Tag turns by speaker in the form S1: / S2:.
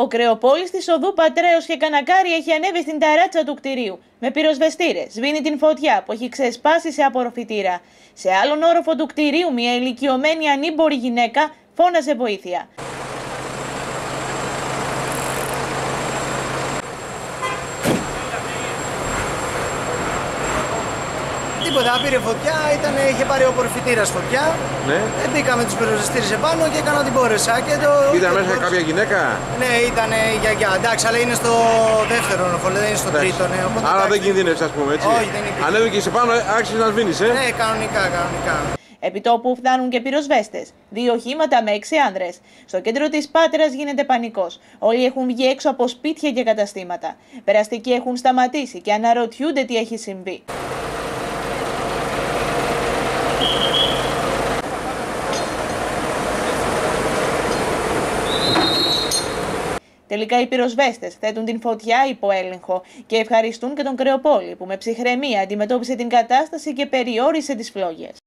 S1: Ο κρεοπόλης της οδού Πατρέο και Κανακάρη έχει ανέβει στην ταράτσα του κτηρίου. Με πυροσβεστήρες, σβήνει την φωτιά που έχει ξεσπάσει σε απορροφητήρα. Σε άλλον όροφο του κτηρίου, μια ηλικιωμένη ανήμπορη γυναίκα φώνασε βοήθεια.
S2: Τίποτα, πήρε φωτιά, ήταν, είχε πάρει ο πορφητήρα φωτιά.
S3: Ναι.
S2: Ε, μπήκαμε τους πυροσβεστήρε επάνω και έκανα ό,τι μπόρεσα. Και το,
S3: Ήταν
S2: και
S3: μέσα
S2: το-
S3: κάποια γυναίκα;
S2: Ναι, ήταν η γιαγιά. Εντάξει, αλλά είναι στο δεύτερο νοφολέ, δεν είναι στο
S3: Εντάξει.
S2: τρίτο. Ναι, οπότε,
S3: Άρα δεν
S2: εντάξει,
S3: κινδύνευσε, ας πούμε έτσι.
S2: Όχι, δεν υπήρχε.
S3: Ανέβηκες σε πάνω, άρχισες να σβήνεις, ε;
S2: Ναι, κανονικά, κανονικά.
S1: Επιτόπου φτάνουν και πυροσβέστες. Δύο οχήματα με έξι άνδρες. Στο κέντρο της Πάτρας γίνεται πανικός. Όλοι έχουν βγει έξω από σπίτια και καταστήματα. Περαστικοί έχουν σταματήσει και αναρωτιούνται τι έχει συμβεί. Τελικά οι πυροσβέστες θέτουν την φωτιά υπό έλεγχο και ευχαριστούν και τον Κρεοπόλη που με ψυχραιμία αντιμετώπισε την κατάσταση και περιόρισε τις φλόγες.